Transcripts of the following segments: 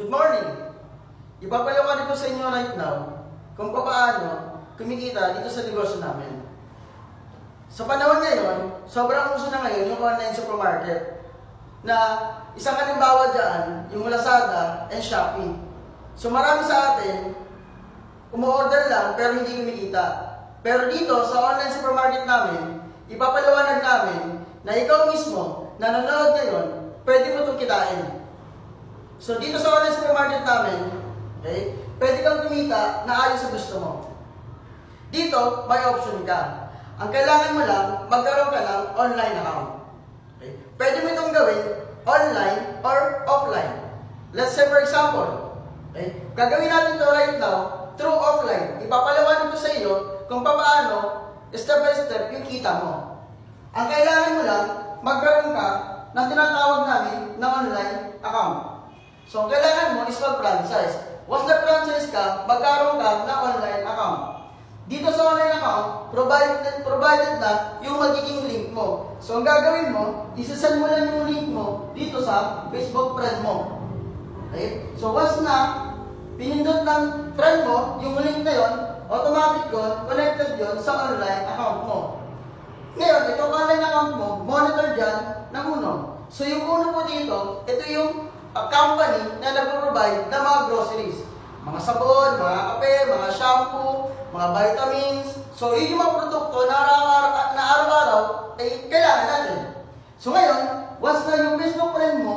Good morning! Ipapalawan ko sa inyo right now kung paano kumikita dito sa negosyo namin. Sa panahon ngayon, sobrang uso na ngayon yung online supermarket na isang halimbawa dyan, yung Lazada and Shopee. So marami sa atin, umu-order lang pero hindi kumikita. Pero dito sa online supermarket namin, ipapaliwanag namin na ikaw mismo, na nanonood ngayon, pwede mo itong kitain. So dito sa online supermarket namin, okay, pwede kang kumita na ayon sa gusto mo. Dito, may option ka. Ang kailangan mo lang, magkaroon ka ng online account. Okay? Pwede mo itong gawin online or offline. Let's say for example, okay, gagawin natin ito right now through offline. Ipapalawan ko sa iyo kung paano step by step yung kita mo. Ang kailangan mo lang, magkaroon ka ng tinatawag namin na online account. So, ang kailangan mo is mag-franchise. Once nag-franchise ka, magkaroon ka ng online account. Dito sa online account, provided, provided na yung magiging link mo. So, ang gagawin mo, isasend mo lang yung link mo dito sa Facebook friend mo. Okay? So, once na pinindot ng friend mo, yung link na yon, automatic yun, connected yun sa online account mo. Ngayon, itong online account mo, monitor dyan ng uno. So, yung uno po dito, ito yung uh, company na nag-provide ng mga groceries. Mga sabon, mga kape, mga shampoo, mga vitamins. So, yun yung mga produkto na araw-araw, na araw-araw eh, kailangan natin. So, ngayon, once na yung Facebook friend mo,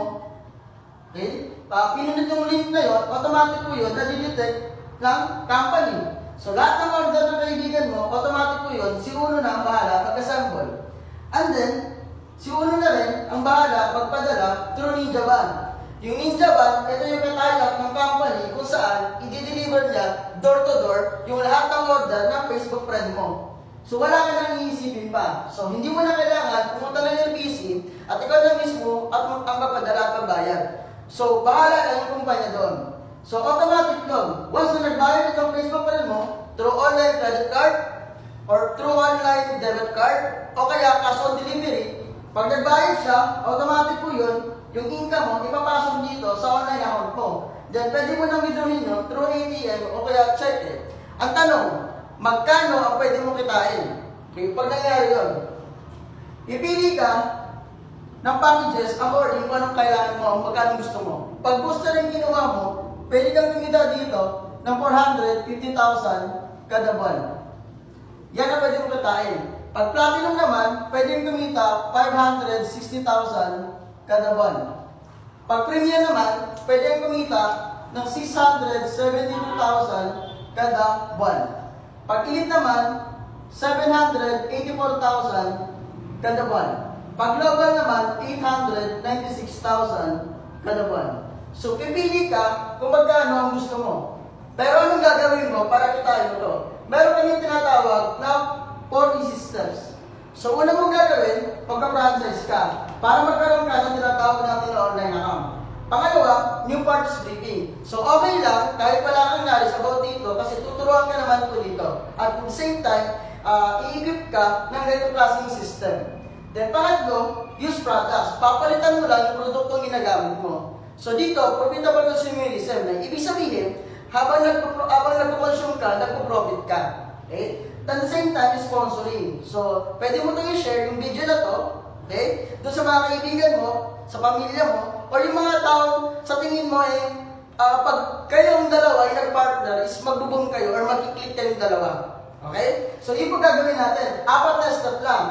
okay, uh, pinunod yung link na yun, automatic po yun, na-detect ng company. So, lahat ng order ng kaibigan mo, automatic po yun, si Uno na ang bahala mag-assemble. And then, si Uno na rin ang bahala magpadala through Ninja Van. Yung Ninja Van, ito yung katalak ng company kung saan i-deliver niya door to door yung lahat ng order ng Facebook friend mo. So wala ka nang iisipin pa. So hindi mo na kailangan pumunta lang yung PC at ikaw na mismo at ang mapadala at magbayad. So bahala na yung kumpanya doon. So automatic doon. Once na nagbayad itong Facebook friend mo through online credit card or through online debit card o kaya cash on delivery, pag nagbayad siya, automatic po yun, yung income mo, ipapasok dito sa online account mo. Then, pwede mo nang withdrawin nyo through ATM o kaya check it. Ang tanong, magkano ang pwede mo kitain? Okay, pag nangyari yun, ipili ka ng packages according kung anong kailangan mo, magkano gusto mo. Pag gusto rin ginawa mo, pwede kang kumita dito ng 450,000 kada buwan. Yan ang pwede mo kitain. Pag platinum naman, pwede kumita 560,000 kada buwan. Pag premium naman, pwede kumita ng 672,000 kada buwan. Pag elite naman, 784,000 kada buwan. Pag global naman, 896,000 kada buwan. So, pipili ka kung magkano ang gusto mo. Pero anong gagawin mo para kitain mo to? Meron kami tinatawag na 4 easy steps. So, una mong gagawin, pagka-franchise ka, para magkaroon ka ng tinatawag natin na online account. Pangalawa, new participating. So, okay lang, kahit wala kang knowledge about dito, kasi tuturuan ka naman po dito. At at the same time, uh, i-equip ka ng ganitong klaseng system. Then, pangatlo, use products. Papalitan mo lang yung produktong ginagamit mo. So, dito, profitable consumerism na ibig sabihin, habang nagpo-consume ka, nagpo-profit ka. Okay? At the same time, sponsoring. So, pwede mo itong i-share yung video na to, okay? Doon sa mga kaibigan mo, sa pamilya mo, o yung mga tao sa tingin mo eh, uh, pag kayong dalawa ay nag-partner, is magbubong kayo or magkiklik kayong dalawa. Okay? So, yun po gagawin natin. Apat na step lang.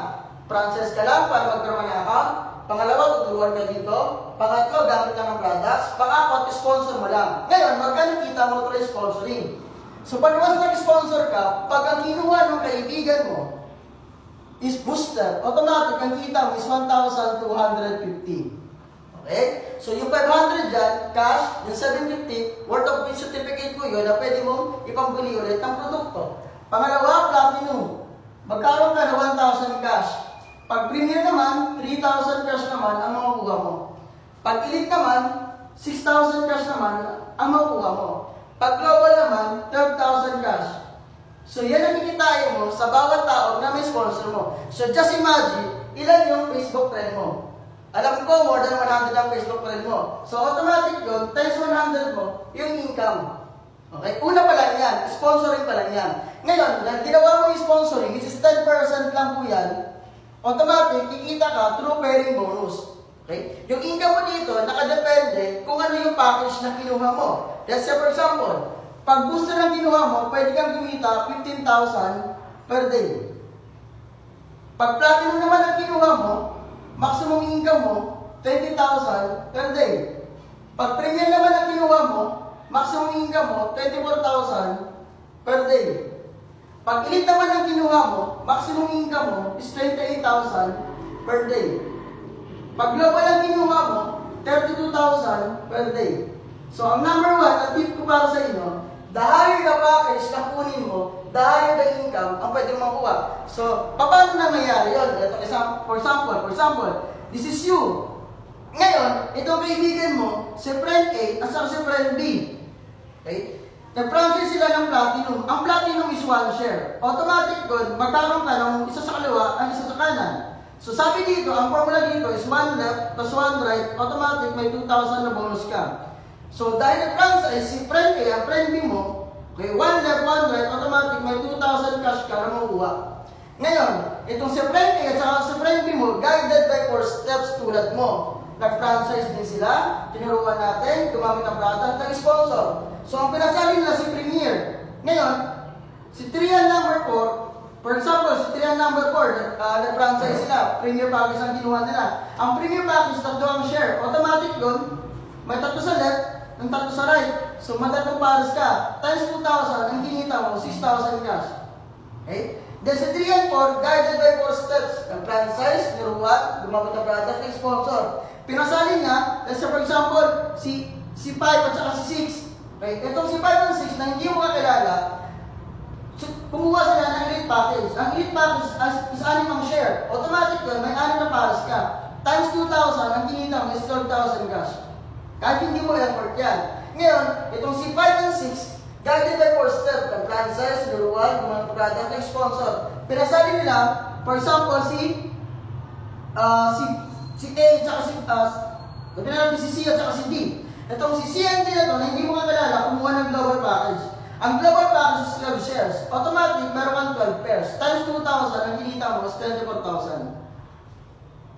Franchise ka lang para magkaroon ng account. Pangalawa, tutulungan ka dito. Pangatlo, gamit ka ng products. Pangapat, sponsor mo lang. Ngayon, magkano kita mo ito sponsoring? So pag once nag-sponsor ka, pag ang kinuha ng kaibigan mo is booster, automatic ang kita mo is 1,250. Okay? So yung 500 dyan, cash, yung 750, worth of gift certificate mo yun na pwede mong ipambuli ulit ng produkto. Pangalawa, platinum. Magkaroon ka na 1,000 cash. Pag premier naman, 3,000 cash naman ang makukuha mo. Pag elite naman, 6,000 cash naman ang makukuha mo. Pag global naman, 12,000 cash. So yan ang kikitain mo sa bawat tao na may sponsor mo. So just imagine, ilan yung Facebook friend mo? Alam ko, more than 100 ang Facebook friend mo. So, automatic yun, times 100 mo, yung income. Okay? Una pa lang yan. Sponsoring pa lang yan. Ngayon, dahil ginawa mo yung sponsoring, which is 10% lang po yan, automatic, kikita ka through pairing bonus. Okay? Yung income mo dito, nakadepende kung ano yung package na kinuha mo. Let's say, for example, pag booster lang kinuha mo, pwede kang kumita 15,000 per day. Pag platinum naman ang kinuha mo, maximum income mo, 20,000 per day. Pag premium naman ang kinuha mo, maximum income mo, 24,000 per day. Pag elite naman ang kinuha mo, maximum income mo is 28,000 per day. Pag global ang kinuha mo, 32,000 per day. So, ang number one, ang tip ko para sa inyo, the higher the package na kunin mo, the higher the income ang pwede makuha. So, paano na nangyayari yun? Ito, for example, for example, this is you. Ngayon, itong kaibigan mo, si friend A at si friend B. Okay? Nag-franchise sila ng platinum. Ang platinum is one share. Automatic doon, magkakaroon ka ng isa sa kaliwa at isa sa kanan. So sabi dito, ang formula dito is one left plus one right, automatic may 2,000 na bonus ka. So dahil nag-franchise, si friend A, ang friend mo, okay, one left, one right, automatic may 2,000 cash ka na makuha. Ngayon, itong si friend A at saka si friend mo, guided by four steps tulad mo. Nag-franchise din sila, tinuruan natin, gumamit ng product, nag-sponsor. So, ang pinasali nila si Premier. Ngayon, si Trian number 4, for example, si Trian number 4, uh, nag-franchise sila, Premier package ang kinuha nila. Ang Premier package, tatlo ang share. Automatic yun, may tatlo sa left, ang tatlo sa right. So, matatlong pares ka. Times 2,000, ang kinita mo, 6,000 cash. Okay? Then sa 3 and 4, guided by 4 steps. Ang franchise, niruwan, gumamit ng product, ng sponsor. Pinasali niya, let's say for example, si si 5 at saka si 6. Okay? Itong si 5 at 6 na hindi mo kakilala, kumuha sila ng elite package. Ang elite package is, is anim ang share. Automatic yun, may anim na pares ka. Times 2,000, ang kinita mo is 12,000 cash. Kahit hindi mo effort yan. Ngayon, itong si 5 and 6, guided by 4 step, ng franchise, niruwan, mga product, ng sponsor. Pinasali nila, for example, si uh, si si A at saka si uh, Gabi na natin si C at saka si D. Itong si C and D na to, na hindi mo kakilala, kumuha ng global package. Ang global package is 12 shares. Automatic, meron kang 12 pairs. Times 2,000, ang kinita mo is 24,000.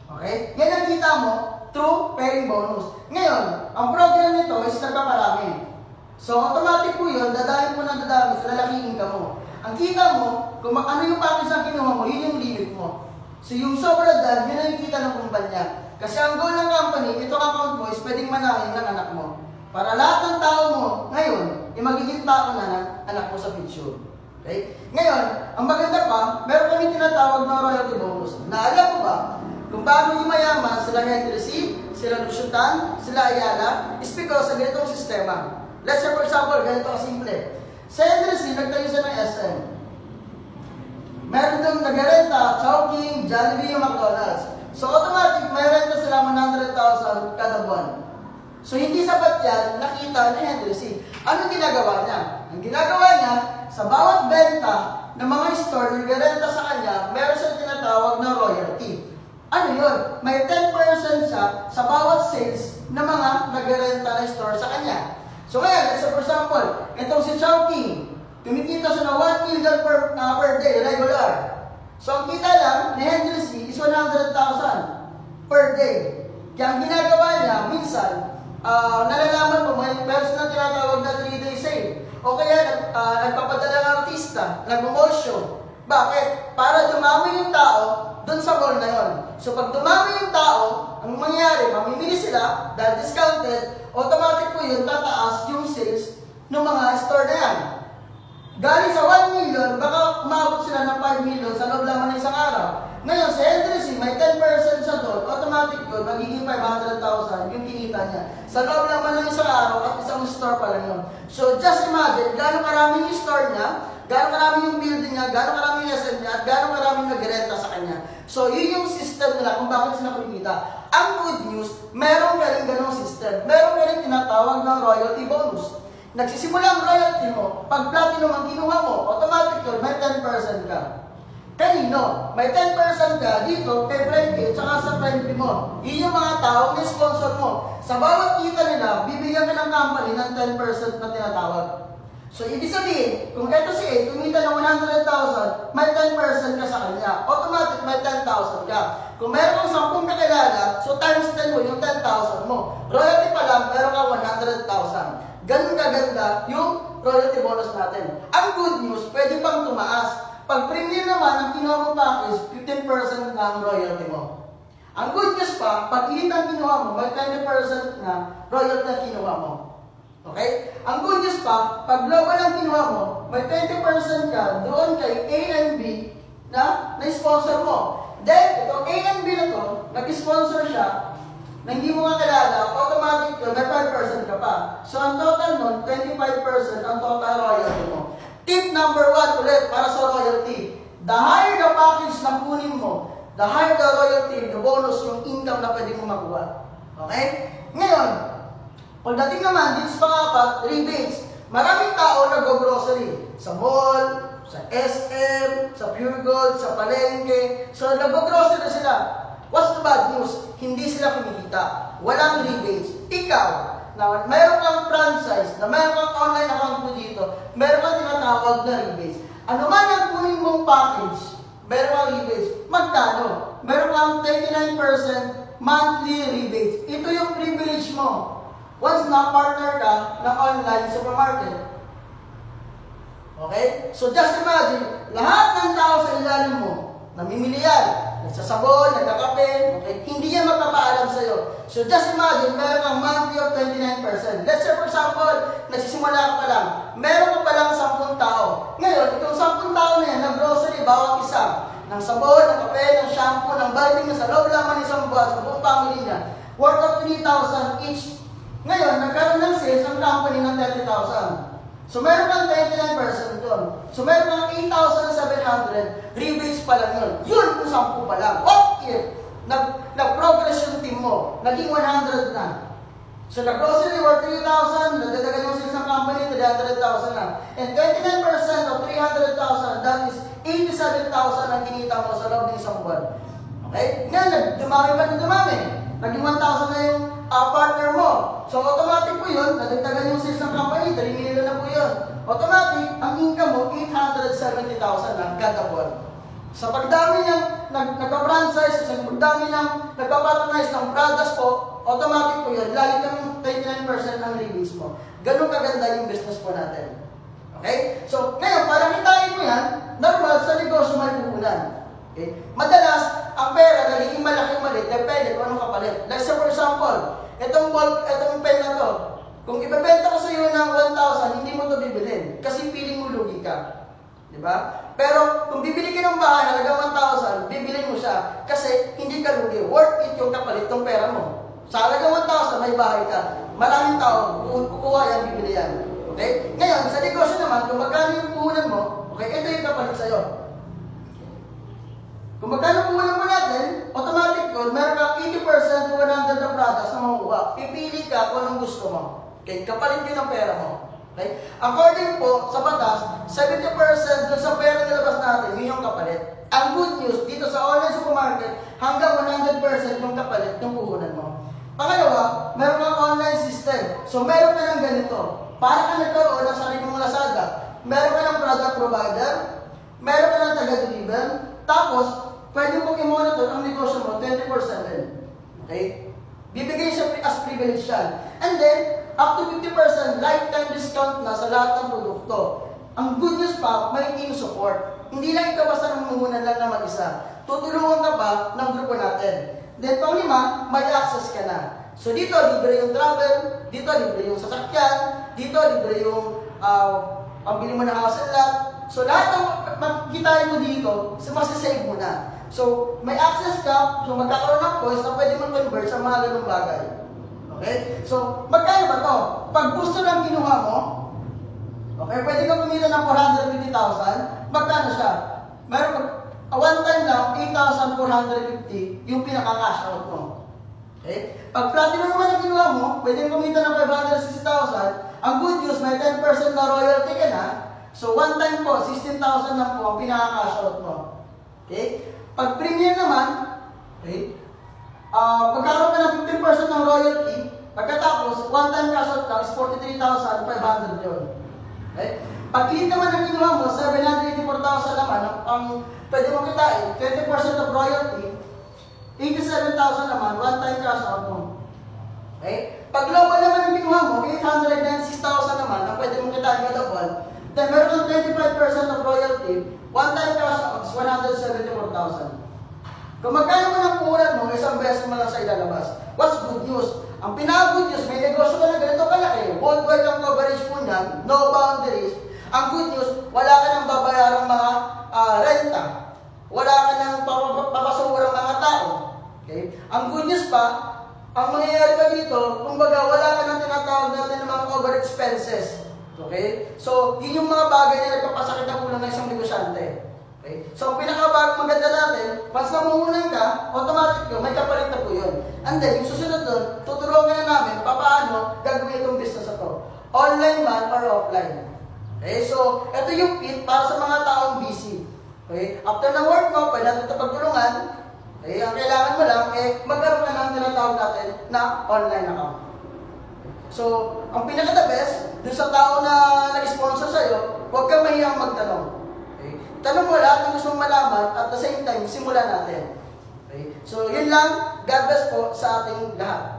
Okay? Yan ang kita mo through pairing bonus. Ngayon, ang program nito is nagpaparami. So, automatic po yun, dadami po ng dadami sa lalaking income mo. Ang kita mo, kung ano yung package na kinuha mo, yun yung limit mo. So, yung sobra dyan, yun ang kita ng kumpanya. Kasi ang goal ng company, itong account mo is pwedeng manahin ng anak mo. Para lahat ng tao mo, ngayon, ay magiging tao na ng anak mo sa future. Okay? Ngayon, ang maganda pa, meron kami tinatawag na royalty bonus. Naalam mo ba, kung paano yung mayaman, sila C., sila Lusyutan, sila Ayala, is because sa ganitong sistema. Let's say for example, ganito kasimple. Sa Henry C., nagtayo siya ng SM. Meron doon nagarenta, Chowking, Jollibee, yung McDonald's. So automatic, may renta sila 100,000 kada buwan. So hindi sapat yan, nakita ni C. Ano ginagawa niya? Ang ginagawa niya, sa bawat benta ng mga store na nagarenta sa kanya, meron siyang tinatawag na royalty. Ano yun? May 10% siya sa bawat sales ng mga nagarenta na store sa kanya. So ngayon, so for example, itong si Chowking, kumikita siya na 1 million per, uh, per day, regular. So, ang kita lang ni Henry C. is 100,000 per day. Kaya ang ginagawa niya, minsan, uh, nalalaman mo, may person na tinatawag na 3-day sale. O kaya, uh, nagpapadala ng artista, nag-mall. Bakit? Para dumami yung tao doon sa mall na yon. So, pag dumami yung tao, ang mangyayari, mamimili sila, dahil discounted, automatic po yun, tataas yung sales ng mga store na yan. Galing sa 1 million, baka umabot sila ng 5 million sa loob lamang ng isang araw. Ngayon, sa Henry may 10% sa doon, automatic doon, magiging 500,000 yung kinita niya. Sa loob lamang ng isang araw at isang store pa lang yun. So, just imagine, gano'ng karami yung store niya, gano'ng karami yung building niya, gano'ng karami yung SM niya, at gano'ng karami nagrenta sa kanya. So, yun yung system nila kung bakit sila kumikita. Ang good news, meron ka rin ganong system. Meron ka rin tinatawag ng royalty bonus. Nagsisimula ang royalty mo, pag platinum ang kinuha mo, automatic yun, may 10% ka. Kanino? May 10% ka dito kay friend A tsaka sa B mo. Yun yung mga tao na sponsor mo. Sa bawat kita nila, bibigyan ka ng company ng 10% na tinatawag. So, ibig sabihin, kung ito si A, kumita ng 100,000, may 10% ka sa kanya. Automatic, may 10,000 ka. Kung meron kang 10 kakilala, so times 10 mo yung 10,000 mo. Royalty pa lang, meron ka 100,000. Ganun kaganda yung royalty bonus natin. Ang good news, pwede pang tumaas. Pag premium naman, ang kinuha mo package, 15% na ang royalty mo. Ang good news pa, pag elite ang kinuha mo, may 20% na royalty na kinuha mo. Okay? Ang good news pa, pag global ang kinuha mo, may 20% ka doon kay A and B na na-sponsor mo. Then, ito A and B na to, nag-sponsor siya, na hindi mo kakilala, automatic yun, may 5% ka pa. So, ang total nun, 25% ang total royalty mo. Tip number one ulit para sa royalty. The higher the package na kunin mo, the higher the royalty, the bonus, yung income na pwede mo makuha. Okay? Ngayon, pagdating naman dito sa pangapat, rebates. Maraming tao nag-grocery sa mall, sa SM, sa Pure Gold, sa palengke. So, nag-grocery sila. What's the bad news? Hindi sila kumikita. Walang rebates. Ikaw, na meron kang franchise, na meron kang online account mo dito, meron kang tinatawag na rebates. Ano man ang kunin mong package, meron kang rebates. Magkano? Meron kang 29% monthly rebates. Ito yung privilege mo. Once na partner ka ng online supermarket. Okay? So just imagine, lahat ng tao sa ilalim mo, namimili yan. Nagsasabon, nagkakape, okay? Hindi yan magpapaalam sa'yo. So just imagine, meron kang monthly of 29%. Let's say for example, nagsisimula ka pa lang, meron ka pa lang 10 tao. Ngayon, itong 10 tao na yan, nag-grocery, bawat isa, ng sabon, ng kape, ng shampoo, ng barbing na sa loob lamang isang buwan, sa buong family niya, worth of 3,000 each. Ngayon, nagkaroon ng sales ang company ng 30,000. So meron kang 29% doon. So meron kang 8,700, rebates pa lang yun. Yun kung 10 pa lang. What if nag, nag-progress yung team mo, naging 100 na. So nag-grocery worth 3,000, nadadagan yung sales ng company, 300,000 na. And 29% of 300,000, that is 87,000 ang kinita mo sa loob ng isang buwan. Okay? Ngayon, dumami pa na dumami. Naging 1,000 na yung uh, partner mo. So automatic po yun, nadagdagan yung sales ng company, 3 million na po yun. Automatic, ang income mo, 870,000 na kada buwan. Sa pagdami niyang nag, nagpa-franchise, sa pagdami niyang nagpa-patronize ng products po, automatic po yun, lagi kami 29% ang release mo. Ganun kaganda yung business po natin. Okay? So, ngayon, para kitain mo yan, normal sa negosyo may puhunan. Okay? Madalas, malaki malit, depende kung anong kapalit. Like say for example, itong, ball, itong pen na to, kung ibebenta ko sa iyo ng 1,000, hindi mo to bibilin. Kasi piling mo lugi ka. Di ba? Pero kung bibili ka ng bahay halaga 1,000, bibilin mo siya. Kasi hindi ka lugi. Worth it yung kapalit ng pera mo. Sa halaga 1,000, may bahay ka. Maraming tao, kukuha yan, bibili yan. Okay? Ngayon, sa negosyo naman, kung magkano yung puhunan mo, okay, ito yung kapalit sa'yo. Kung magkano puhunan mo natin, automatic yun, meron kang 80% to 100 na products na makukuha. Pipili ka kung anong gusto mo. Okay? Kapalit yun ang pera mo. Okay? According po sa batas, 70% dun sa pera na labas natin, yun yung kapalit. Ang good news, dito sa online supermarket, hanggang 100% yung kapalit ng puhunan mo. Pangalawa, meron kang online system. So, meron ka ng ganito. Para ka nagkaroon ng sarili mong Lazada, meron ka ng product provider, meron ka ng taga-deliver, tapos, pwede mong i-monitor ang negosyo mo 24-7. Okay? Bibigay siya as privilege yan. And then, up to 50% lifetime discount na sa lahat ng produkto. Ang good news pa, may team support. Hindi lang ikaw basta namumunan lang na mag-isa. Tutulungan ka pa ng grupo natin. Then, panglima, may access ka na. So, dito, libre yung travel, dito, libre yung sasakyan, dito, libre yung uh, pambili mo ng house and lot. So, lahat ng magkitain mo dito, masasave mo na. So, may access ka, so magkakaroon ng points na pwede mong convert sa mga ganung bagay. Okay? So, magkano ba to? Pag gusto lang kinuha mo, okay, pwede ka kumita ng 450,000, magkano siya? Meron, uh, one time lang, 8,450 yung pinaka-cash out mo. Okay? Pag platinum naman ang kinuha mo, pwede kumita ng 560,000. Ang good news, may 10% na royalty ka na. So, one time po, 16,000 na po ang pinaka-cash out mo. Okay? Pag premier naman, okay, ah magkakaroon ka ng 15% ng royalty, pagkatapos, one time cash out lang is 43,500 yun. Okay? Pag lead naman ang kinuha mo, 784,000 naman, ang, ang pwede mo kitain, 20% of royalty, 87,000 naman, one time cash out mo. Okay? Pag global naman ang kinuha mo, 896,000 naman, ang pwede mo kitain global, then meron kang 25% of royalty, one time cash out is 174,000. Kung magkano mo ng puhunan mo, isang beses mo lang sa ilalabas. What's good news? Ang pinaka-good news, may negosyo ka na ganito kalaki. Worldwide ang coverage po niyan, no boundaries. Ang good news, wala ka nang babayarang mga ah, renta. Wala ka nang pap- papasurang mga tao. Okay? Ang good news pa, ang mangyayari pa dito, kumbaga wala ka nang tinatawag natin ng mga over expenses. Okay? So, yun yung mga bagay na nagpapasakit ng ulo ng isang negosyante. Okay? So, ang pinakabagong maganda natin, once namuhunan ka, automatic yun, may kapalit na po yun. And then, yung susunod doon, tuturuan na namin paano gagawin itong business na to. Online man or offline. Okay? So, ito yung pin para sa mga taong busy. Okay? After ng work mo, pwede natin ito pagtulungan. Okay? Ang kailangan mo lang, eh, magkaroon ka ng tinatawag natin na online account. So, ang pinaka-the best, dun sa tao na nag-sponsor sa'yo, huwag kang mahiyang magtanong. Okay? Tanong mo lahat ng gusto mong malaman at the same time, simulan natin. Okay? So, yun lang. God bless po sa ating lahat.